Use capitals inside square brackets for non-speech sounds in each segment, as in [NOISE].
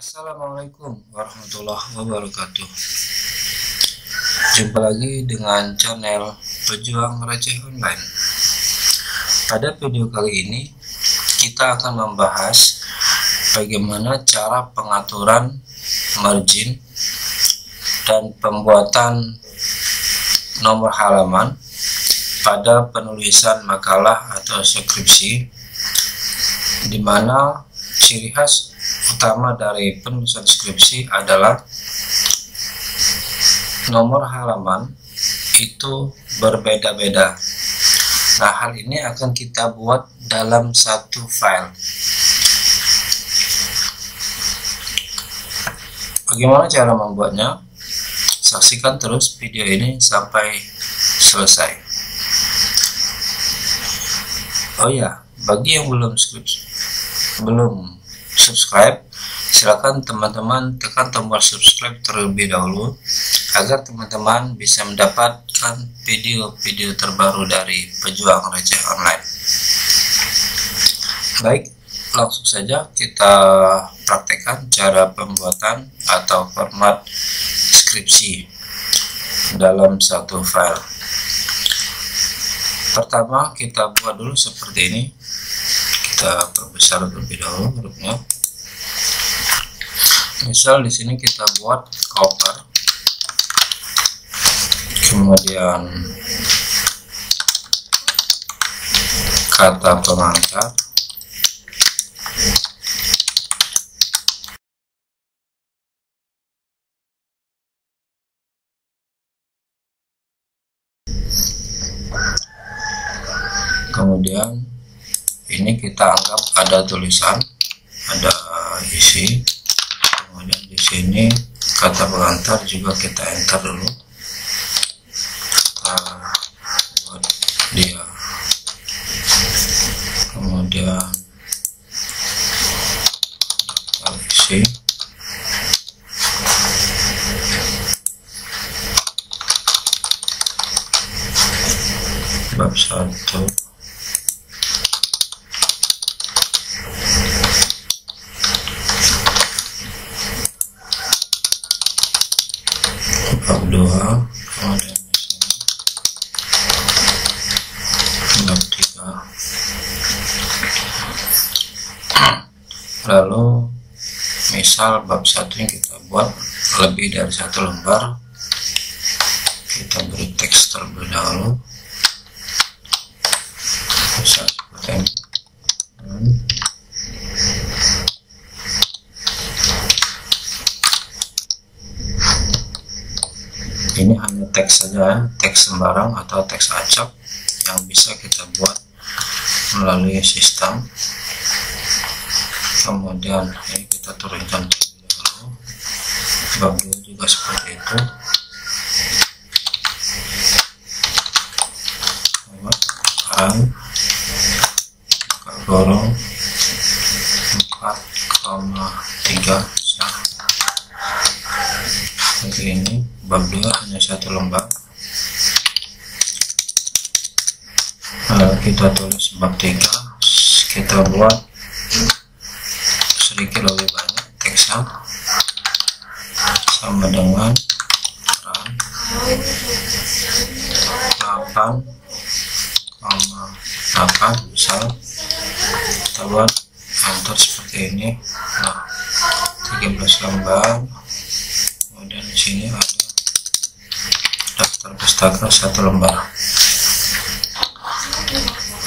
Assalamualaikum warahmatullahi wabarakatuh. Jumpa lagi dengan channel Pejuang Receh Online. Pada video kali ini kita akan membahas bagaimana cara pengaturan margin dan pembuatan nomor halaman pada penulisan makalah atau skripsi di mana ciri khas utama dari penulisan skripsi adalah nomor halaman itu berbeda-beda. Nah, hal ini akan kita buat dalam satu file. Bagaimana cara membuatnya? Saksikan terus video ini sampai selesai. Oh ya, bagi yang belum subscribe, belum subscribe, silakan teman-teman tekan tombol subscribe terlebih dahulu agar teman-teman bisa mendapatkan video-video terbaru dari pejuang receh online. Baik, langsung saja kita praktekkan cara pembuatan atau format skripsi dalam satu file. Pertama kita buat dulu seperti ini. Kita perbesar terlebih dahulu hurufnya. Misal di sini kita buat cover, kemudian kata pengantar, kemudian ini kita anggap ada tulisan ada isi. Kemudian di sini kata pengantar juga kita enter dulu. Dia. Kemudian isi. Bab satu sini bab tiga lalu misal bab satu yang kita buat lebih dari satu lembar kita beri teks terlebih dahulu. Hmm. Ini hanya teks saja teks sembarang atau teks acak yang bisa kita buat melalui sistem. Kemudian ini kita turunkan bab dua juga seperti itu. Kan gorong 4,3 seperti ini bab 2 hanya satu lembar lalu kita tulis bab 3 kita buat sedikit lebih banyak teksnya. Sama dengan ran 8 8 misal kita buat enter seperti ini. Nah 13 lembar kemudian di sini ada daftar pustaka satu lembar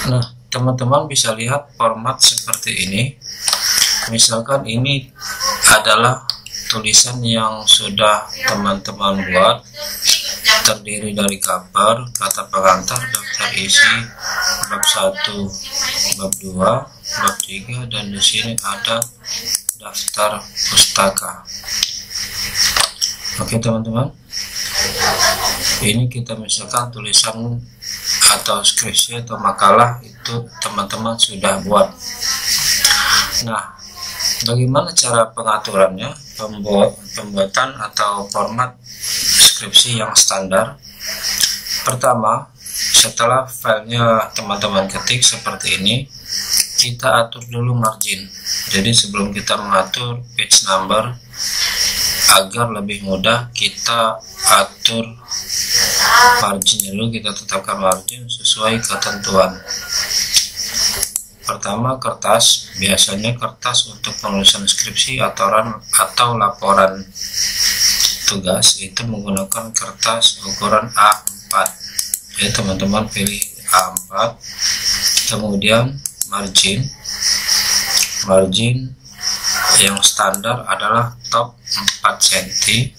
nah teman-teman bisa lihat format seperti ini misalkan ini adalah tulisan yang sudah teman-teman buat terdiri dari cover, kata pengantar, daftar isi, bab 1, bab 2, bab 3 dan di sini ada daftar pustaka. Oke teman-teman. Ini kita misalkan tulisan atau skripsi atau makalah itu teman-teman sudah buat. Nah, bagaimana cara pengaturannya, pembuat, pembuatan atau format skripsi yang standar. Pertama, setelah filenya teman-teman ketik seperti ini, kita atur dulu margin jadi sebelum kita mengatur page number agar lebih mudah kita atur margin dulu kita tetapkan margin sesuai ketentuan. Pertama kertas. Biasanya kertas untuk penulisan skripsi atau atau laporan. Tugas itu menggunakan kertas ukuran A4 jadi teman-teman pilih A4 kemudian margin. Margin yang standar adalah top 4 cm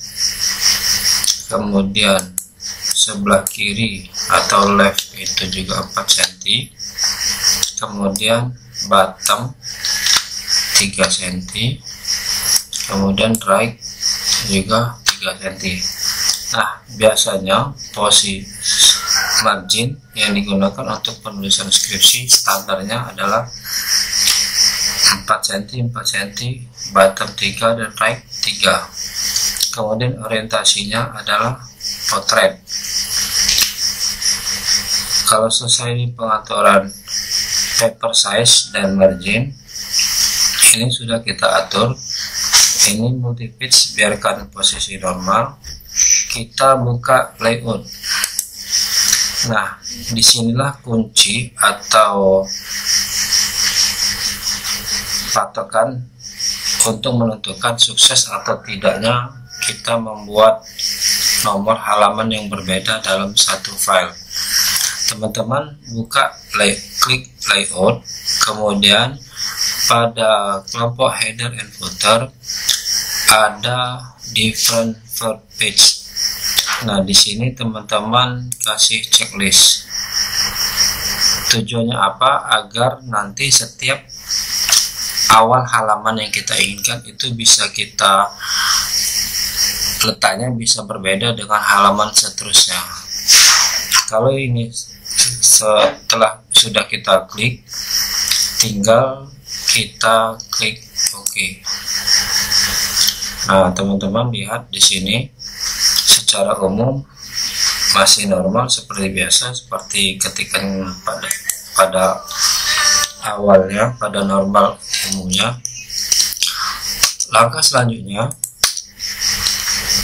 kemudian sebelah kiri atau left itu juga 4 cm kemudian bottom 3 cm kemudian right juga 3 cm nah biasanya posisi margin yang digunakan untuk penulisan skripsi standarnya adalah 4 cm 4 cm bottom 3 dan right 3 kemudian orientasinya adalah potret. Kalau selesai pengaturan paper size dan margin ini sudah kita atur. Ini multi pitch biarkan posisi normal. Kita buka layout. Nah, di sinilah kunci atau patokan untuk menentukan sukses atau tidaknya kita membuat nomor halaman yang berbeda dalam satu file. Teman-teman buka lay, klik layout, kemudian pada kelompok header and footer ada different page Nah, di sini teman-teman kasih checklist. Tujuannya apa? Agar nanti setiap awal halaman yang kita inginkan itu bisa kita letaknya bisa berbeda dengan halaman seterusnya. Kalau ini setelah sudah kita klik, tinggal kita klik OK. Nah, teman-teman lihat di sini secara umum masih normal seperti biasa seperti ketika pada pada awalnya pada normal umumnya langkah selanjutnya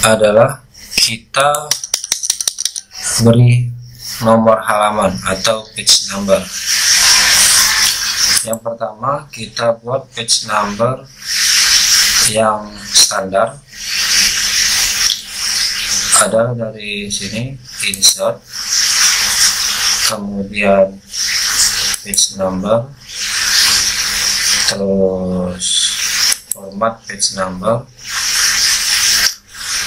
adalah kita beri nomor halaman atau page number. Yang pertama kita buat page number yang standar. Ada dari sini insert. Kemudian page number. Terus format page number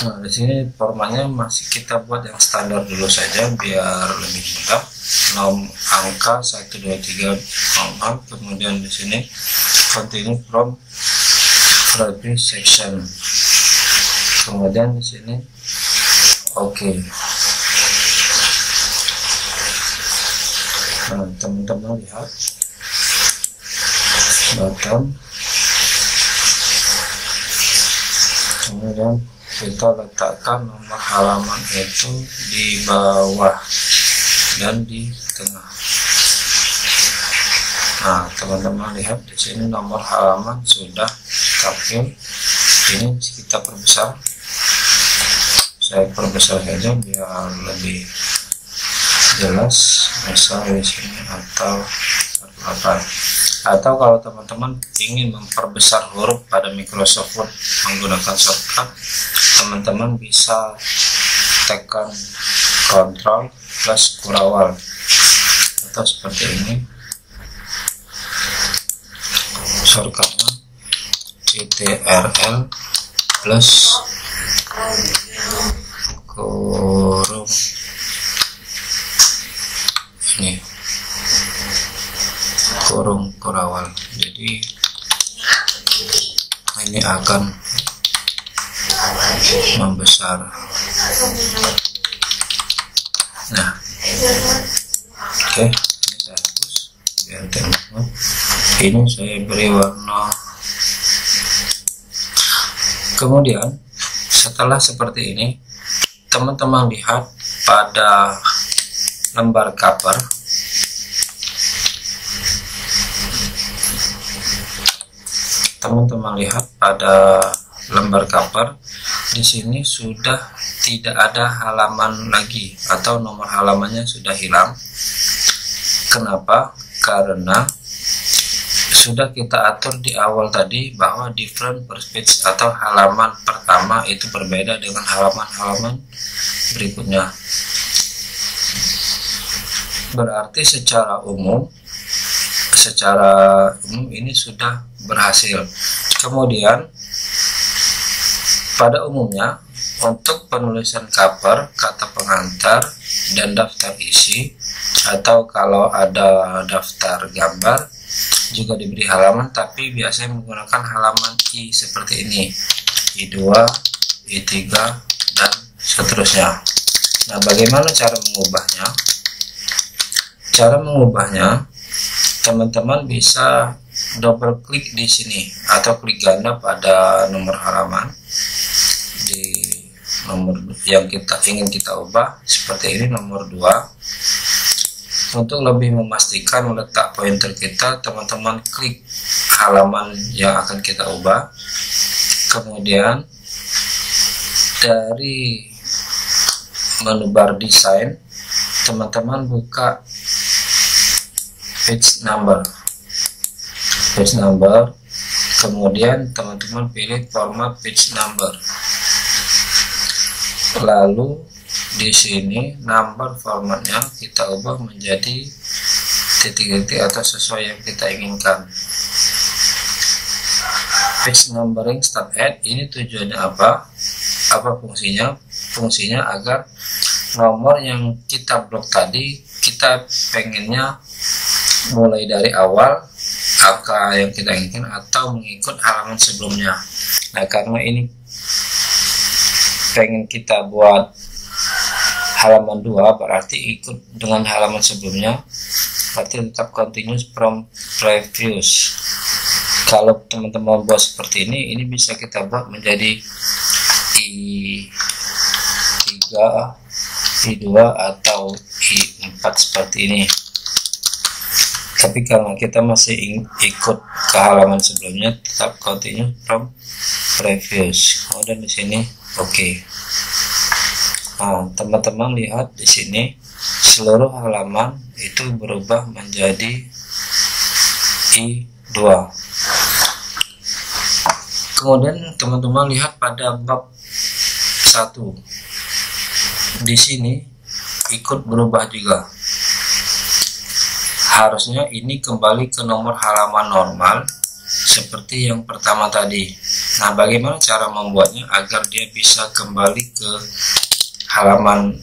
nah di sini formatnya masih kita buat yang standar dulu saja biar lebih mudah nom angka 123 normal kemudian di sini continue from previous section. Kemudian di sini oke. Okay. nah teman-teman lihat. Bottom. Kemudian kita letakkan nomor halaman itu di bawah dan di tengah. Nah teman-teman lihat di sini nomor halaman sudah tampil ini kita perbesar. Saya perbesar saja biar lebih jelas. Misal di sini atau apa atau kalau teman-teman ingin memperbesar huruf pada Microsoft Word menggunakan shortcut teman-teman bisa tekan Ctrl plus kurawal atau seperti ini. Shortcutnya CTRL plus kurung. Ini. Kurung kurawal jadi ini akan membesar. Nah oke okay. ini saya hapus. Biar teman ini saya beri warna. Kemudian setelah seperti ini teman-teman lihat pada lembar cover teman-teman lihat pada lembar cover di sini sudah tidak ada halaman lagi atau nomor halamannya sudah hilang. Kenapa? Karena sudah kita atur di awal tadi bahwa different per page atau halaman pertama itu berbeda dengan halaman-halaman berikutnya. Berarti secara umum secara umum ini sudah berhasil kemudian pada umumnya, untuk penulisan cover, kata pengantar, dan daftar isi, atau kalau ada daftar gambar, juga diberi halaman, tapi biasanya menggunakan halaman I seperti ini, I2, I3, dan seterusnya. Nah, bagaimana cara mengubahnya? Cara mengubahnya, teman-teman bisa double klik di sini atau klik ganda pada nomor halaman. Di nomor yang kita ingin kita ubah seperti ini nomor 2 untuk lebih memastikan letak pointer kita teman-teman klik halaman yang akan kita ubah. Kemudian dari menu bar desain teman-teman buka page number page number. Kemudian teman-teman pilih format page number. Lalu di sini number formatnya kita ubah menjadi titik-titik atau sesuai yang kita inginkan. Page numbering start at ini tujuannya apa? Apa fungsinya? Fungsinya agar nomor yang kita blok tadi kita pengennya mulai dari awal angka yang kita inginkan atau mengikut halaman sebelumnya. Nah karena ini pengen kita buat halaman 2 berarti ikut dengan halaman sebelumnya berarti tetap continuous from previous. Kalau teman-teman buat seperti ini ini bisa kita buat menjadi i3 i2 atau i4 seperti ini tapi kalau kita masih ikut ke halaman sebelumnya tetap continue from previous. Kemudian di sini oke. Okay. nah teman-teman lihat di sini seluruh halaman itu berubah menjadi i2 kemudian teman-teman lihat pada bab 1 di sini ikut berubah juga harusnya ini kembali ke nomor halaman normal seperti yang pertama tadi. Nah bagaimana cara membuatnya agar dia bisa kembali ke halaman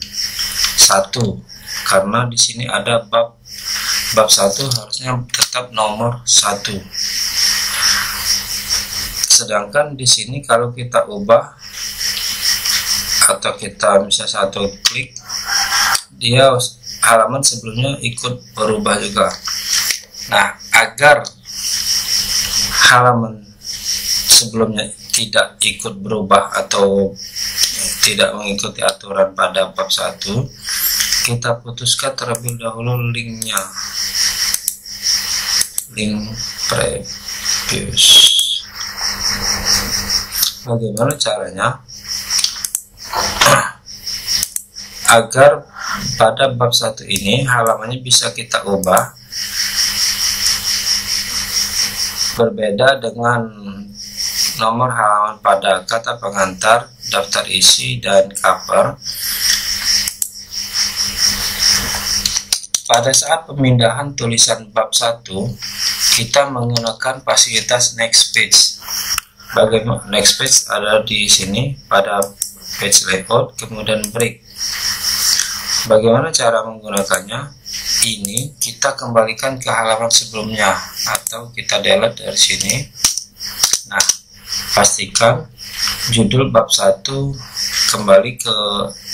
satu? Karena di sini ada bab bab satu harusnya tetap nomor satu. Sedangkan di sini kalau kita ubah atau kita bisa satu klik dia halaman sebelumnya ikut berubah juga. Nah agar halaman sebelumnya tidak ikut berubah atau tidak mengikuti aturan pada bab 1 kita putuskan terlebih dahulu linknya. Link previous. Bagaimana caranya? [CLEARS THROAT] Agar pada bab satu ini halamannya bisa kita ubah berbeda dengan nomor halaman pada kata pengantar, daftar isi, dan cover. Pada saat pemindahan tulisan bab 1, kita menggunakan fasilitas next page. Bagaimana next page ada di sini pada page layout, kemudian break. Bagaimana cara menggunakannya? Ini kita kembalikan ke halaman sebelumnya atau kita delete dari sini. Nah, pastikan judul bab 1 kembali ke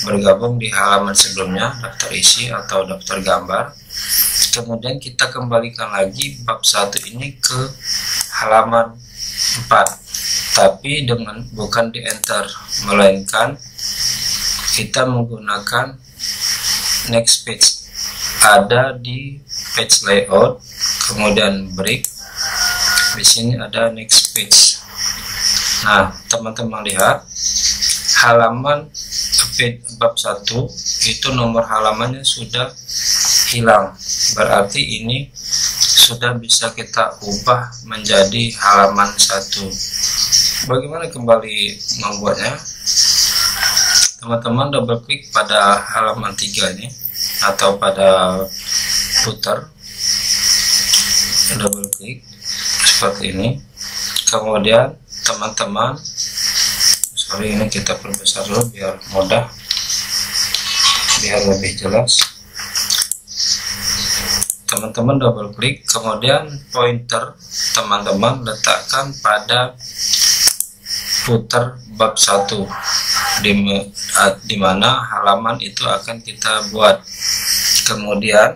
bergabung di halaman sebelumnya, daftar isi atau daftar gambar. Kemudian kita kembalikan lagi bab 1 ini ke halaman 4 tapi dengan bukan di enter melainkan kita menggunakan next page. Ada di page layout kemudian break. Di sini ada next page. Nah teman-teman lihat halaman page bab 1 itu nomor halamannya sudah hilang. Berarti ini sudah bisa kita ubah menjadi halaman satu. Bagaimana kembali membuatnya teman-teman double klik pada halaman tiga ini atau pada putar double klik seperti ini. Kemudian teman-teman sorry ini kita perbesar dulu biar mudah biar lebih jelas. Teman-teman double klik kemudian pointer teman-teman letakkan pada putar bab 1 di, di mana halaman itu akan kita buat. Kemudian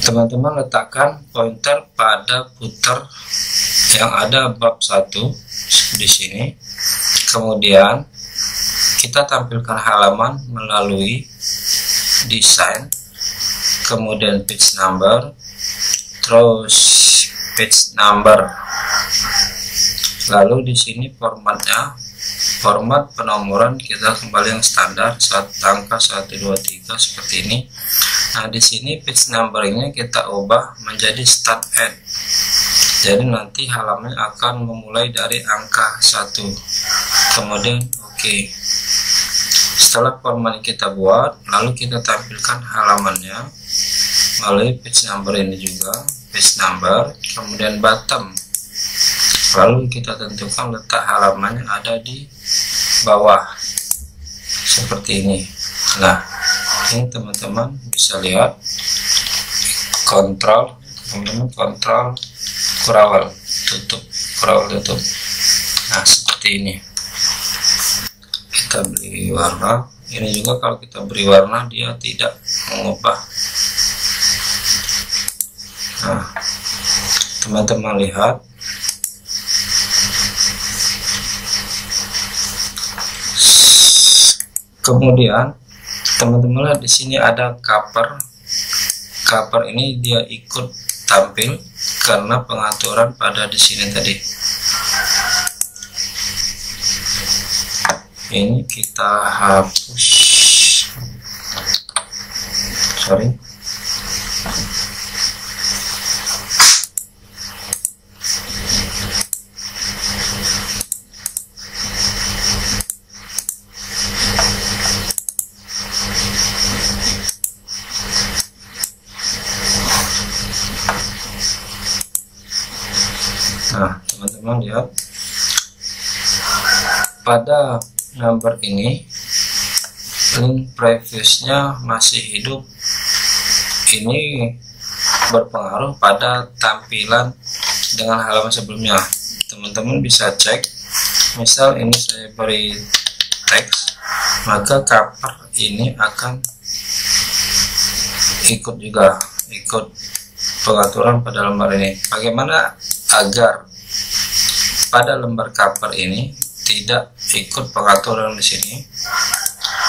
teman-teman letakkan pointer pada putar yang ada bab 1 di sini. Kemudian kita tampilkan halaman melalui desain kemudian page number terus page number. Lalu di sini formatnya format penomoran kita kembali yang standar saat angka 123 seperti ini. Nah di sini page numbernya kita ubah menjadi start end. Jadi nanti halaman akan memulai dari angka 1 kemudian oke. Okay. setelah format kita buat lalu kita tampilkan halamannya melalui page number ini juga. Page number kemudian bottom. Lalu kita tentukan letak halamannya ada di bawah. Seperti ini. Nah ini teman-teman bisa lihat. Kontrol teman-teman kontrol kurawal. Tutup kurawal tutup. Nah seperti ini. Kita beri warna. Ini juga kalau kita beri warna dia tidak mengubah nah teman-teman lihat. Kemudian teman-teman lihat di sini ada cover. Cover ini dia ikut tampil karena pengaturan pada di sini tadi. Ini kita hapus. Sorry Nah, teman-teman lihat pada gambar ini link previousnya masih hidup. Ini berpengaruh pada tampilan dengan halaman sebelumnya. Teman-teman bisa cek. Misal ini saya beri teks, maka cover ini akan ikut juga ikut pengaturan pada lembar ini. Bagaimana agar pada lembar cover ini tidak ikut pengaturan di sini.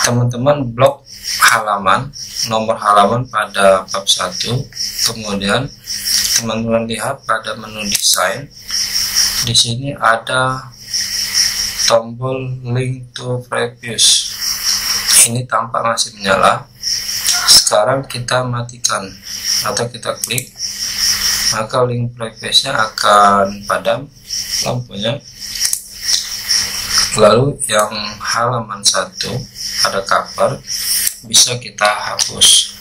Teman-teman blok halaman nomor halaman pada bab 1 kemudian teman-teman lihat pada menu desain. Di sini ada tombol link to previous. Ini tampak masih menyala. Sekarang kita matikan atau kita klik maka link private-nya akan padam lampunya lalu yang halaman satu ada cover bisa kita hapus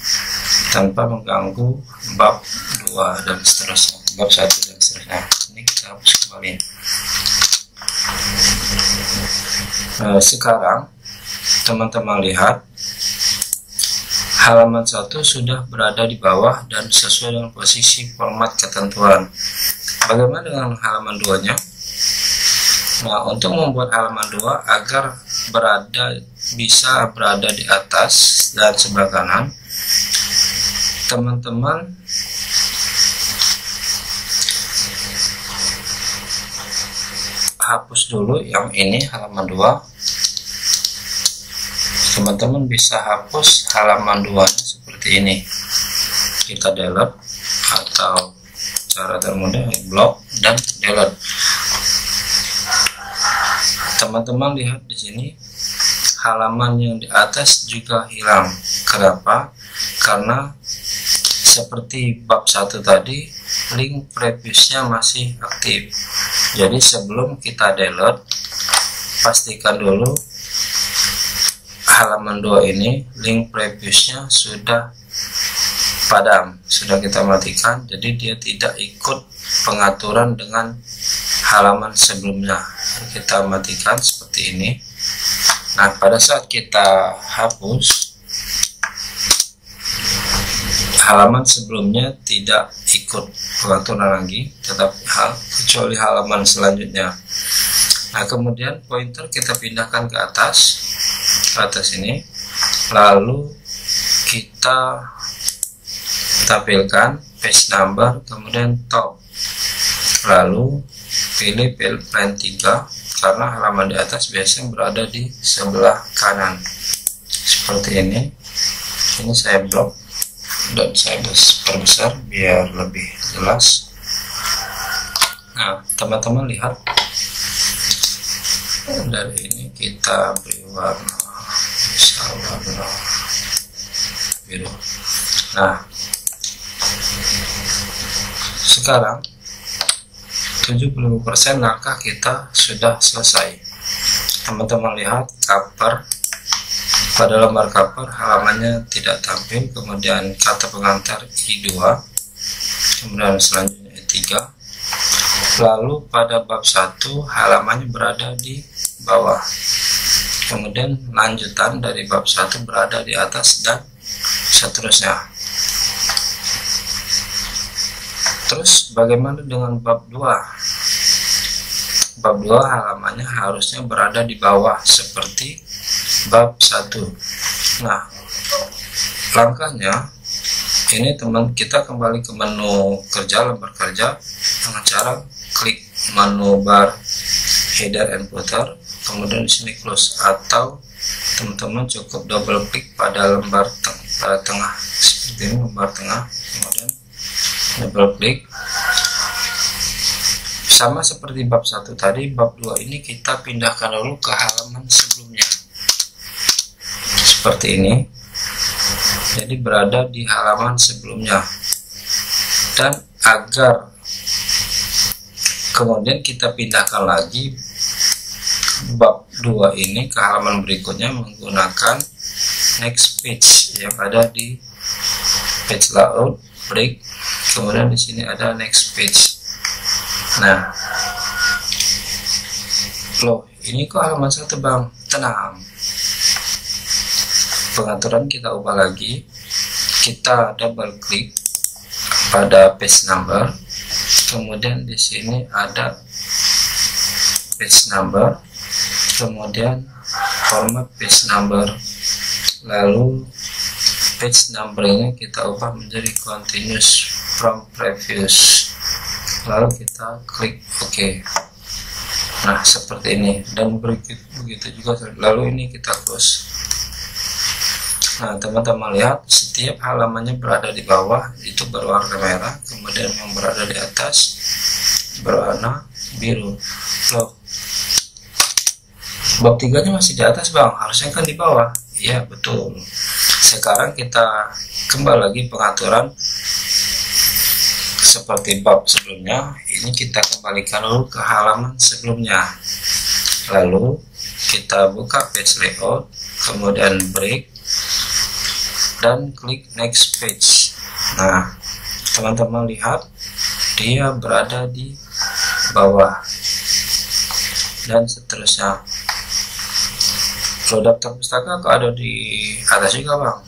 tanpa mengganggu bab 2 dan seterusnya bab 1 dan seterusnya ini kita hapus kembali nah, sekarang teman-teman lihat halaman satu sudah berada di bawah dan sesuai dengan posisi format ketentuan. Bagaimana dengan halaman 2-nya? Nah, untuk membuat halaman 2 agar berada bisa berada di atas dan sebelah kanan, teman-teman hapus dulu yang ini halaman 2 teman-teman bisa hapus halaman 2 seperti ini. Kita delete atau cara termudah blok dan delete teman-teman lihat di sini halaman yang di atas juga hilang. Kenapa? Karena seperti bab satu tadi link previousnya masih aktif. Jadi sebelum kita delete pastikan dulu halaman 2 ini link previousnya sudah padam sudah kita matikan. Jadi dia tidak ikut pengaturan dengan halaman sebelumnya kita matikan seperti ini. Nah pada saat kita hapus halaman sebelumnya tidak ikut pengaturan lagi tetap hal kecuali halaman selanjutnya. Nah kemudian pointer kita pindahkan ke atas ke atas ini. Lalu kita tampilkan page number kemudian top. Lalu pilih plan 3 karena halaman di atas biasanya berada di sebelah kanan. Seperti ini. Ini saya blok dan saya perbesar biar lebih jelas. Nah teman-teman lihat. Dari ini kita beri warna bisa warna biru. Nah sekarang 70% langkah kita sudah selesai. Teman-teman lihat cover pada lembar cover halamannya tidak tampil. Kemudian kata pengantar I2 kemudian selanjutnya I3 lalu pada bab 1 halamannya berada di bawah. Kemudian lanjutan dari bab 1 berada di atas dan seterusnya terus bagaimana dengan bab 2 bab 2 halamannya harusnya berada di bawah seperti bab 1 nah langkahnya ini teman kita kembali ke menu kerja lembar kerja dengan cara klik menu bar header and footer kemudian di sini close atau teman-teman cukup double klik pada lembar teng pada tengah seperti ini lembar tengah kemudian double klik sama seperti bab satu tadi bab 2 ini kita pindahkan dulu ke halaman sebelumnya. Seperti ini. Jadi berada di halaman sebelumnya. Dan agar kemudian kita pindahkan lagi bab 2 ini ke halaman berikutnya menggunakan next page yang ada di page layout break kemudian di sini ada next page. Nah loh ini kok halaman satu bang tenang. Pengaturan kita ubah lagi. Kita double klik pada page number. Kemudian di sini ada page number. Kemudian format page number. Lalu page number ini kita ubah menjadi continuous from previous. Lalu kita klik OK. Nah seperti ini. Dan begitu juga. Lalu ini kita close. Nah, teman-teman lihat setiap halamannya berada di bawah. Itu berwarna merah, kemudian yang berada di atas berwarna biru. Loh, bab tiganya masih di atas bang, harusnya kan di bawah. Iya betul. Sekarang kita kembali lagi pengaturan seperti bab sebelumnya. Ini kita kembalikan dulu ke halaman sebelumnya. Lalu kita buka page layout, kemudian break dan klik next page nah teman-teman lihat dia berada di bawah dan seterusnya kalau daftar pustaka ada di atas juga bang.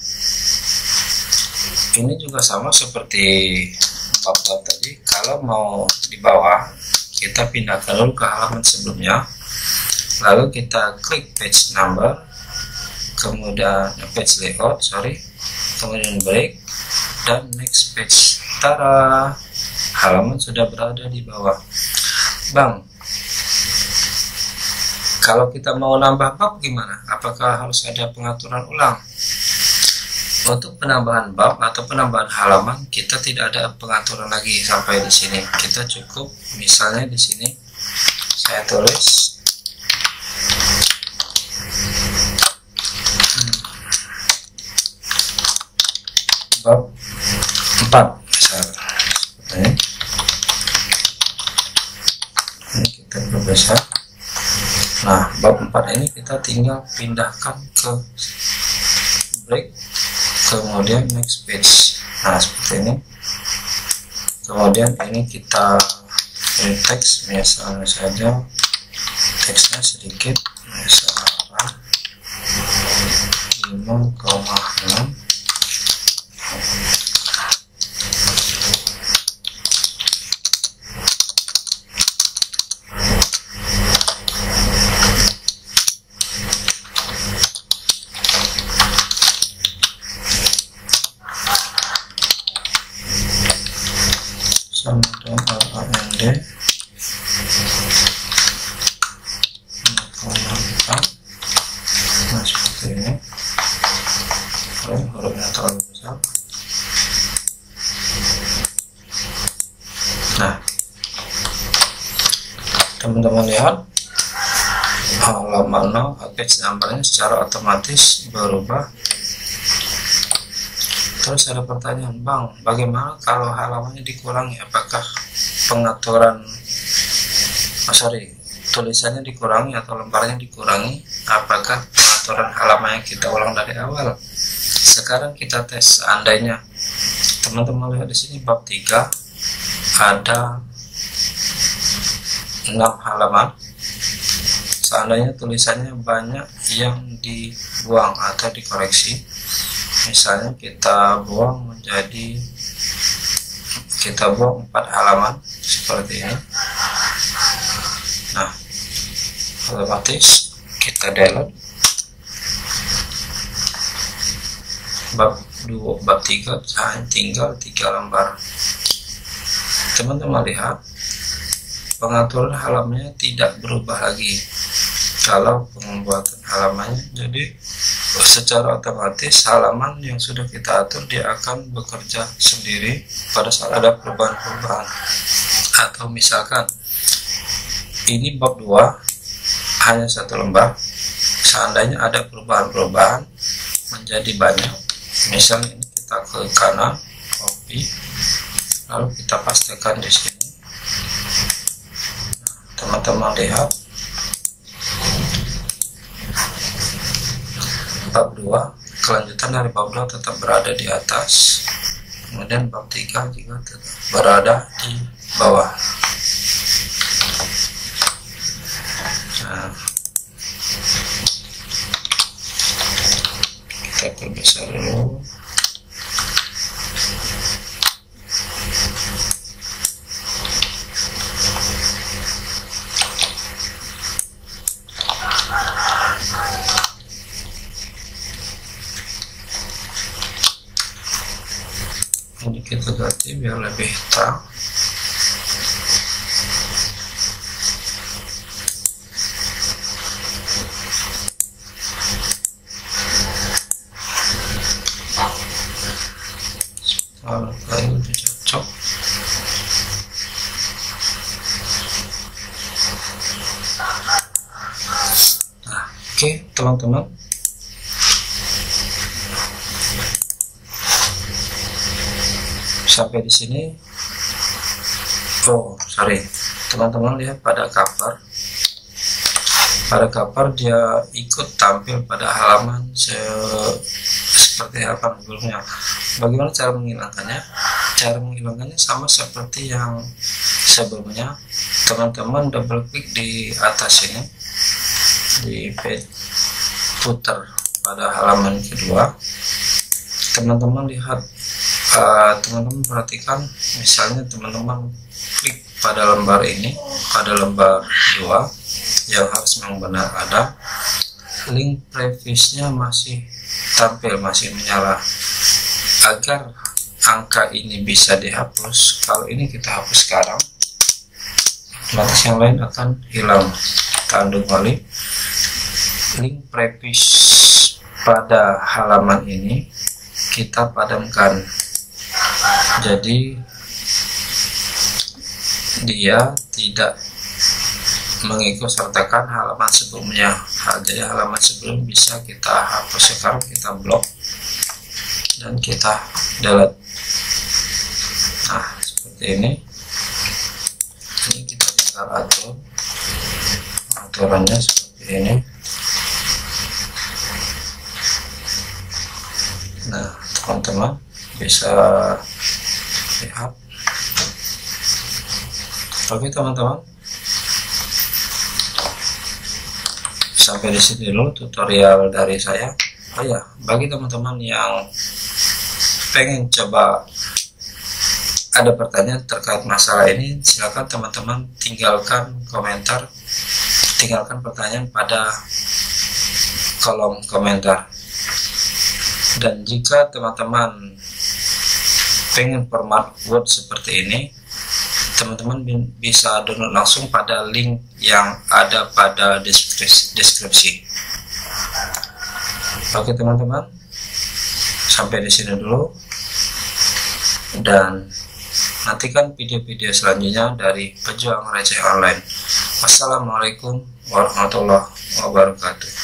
Ini juga sama seperti bab-bab tadi. Kalau mau di bawah kita pindahkan dulu ke halaman sebelumnya. Lalu kita klik page number kemudian page layout sorry. Kemudian break dan next page. Tara halaman sudah berada di bawah. Bang kalau kita mau nambah bab gimana? Apakah harus ada pengaturan ulang? Untuk penambahan bab atau penambahan halaman kita tidak ada pengaturan lagi sampai di sini. Kita cukup misalnya di sini saya tulis. Hmm, bab 4 misalnya. Ini. Kita perbesar nah bab 4 ini kita tinggal pindahkan ke break kemudian next page. Nah seperti ini. Kemudian ini kita teks misalnya saja teksnya sedikit misalnya 5,6 teman-teman lihat halaman 0 page numbernya secara otomatis berubah. Terus ada pertanyaan bang bagaimana kalau halamannya dikurangi? Apakah pengaturan oh sorry tulisannya dikurangi atau lembarnya dikurangi? Apakah pengaturan halamannya kita ulang dari awal? Sekarang kita tes seandainya teman-teman lihat di sini bab 3 ada 6 halaman seandainya tulisannya banyak yang dibuang atau dikoreksi misalnya kita buang menjadi kita buang 4 halaman seperti ini. Nah otomatis kita delete bab 2 bab 3 tinggal 3 lembar. Teman-teman lihat pengaturan halamannya tidak berubah lagi kalau pembuatan halamannya. Jadi secara otomatis halaman yang sudah kita atur dia akan bekerja sendiri pada saat ada perubahan-perubahan. Atau misalkan ini bab 2 hanya satu lembar seandainya ada perubahan-perubahan menjadi banyak misalnya ini kita ke kanan copy lalu kita pastikan di sini. Teman-teman lihat bab 2 kelanjutan dari bab 2 tetap berada di atas. Kemudian bab 3 juga tetap berada di bawah. Nah, kita perbesar dulu ini kita biar lebih okay, teman-teman sampai di sini. Oh sorry. Teman-teman lihat pada cover pada cover dia ikut tampil pada halaman se seperti halaman sebelumnya. Bagaimana cara menghilangkannya? Cara menghilangkannya sama seperti yang sebelumnya. Teman-teman double klik di atas ini. Di page footer pada halaman kedua. Teman-teman lihat teman-teman uh, perhatikan misalnya teman-teman klik pada lembar ini pada lembar 2 yang harus memang benar ada. Link previousnya masih tampil masih menyala. Agar angka ini bisa dihapus kalau ini kita hapus sekarang otomatis yang lain akan hilang tanduk kembali link previs pada halaman ini kita padamkan jadi dia tidak mengikut sertakan halaman sebelumnya. Jadi halaman sebelum bisa kita hapus sekarang kita blok dan kita delete. Nah seperti ini. Ini kita bisa atur aturannya seperti ini. Nah teman-teman bisa lihat oke teman-teman. Sampai di sini dulu tutorial dari saya. Oh ya bagi teman-teman yang pengen coba ada pertanyaan terkait masalah ini silakan teman-teman tinggalkan komentar tinggalkan pertanyaan pada kolom komentar. Dan jika teman-teman pengen format Word seperti ini teman-teman bisa download langsung pada link yang ada pada deskripsi. Oke teman-teman. Sampai di sini dulu. Dan nantikan video-video selanjutnya dari pejuang receh online. Wassalamualaikum warahmatullahi wabarakatuh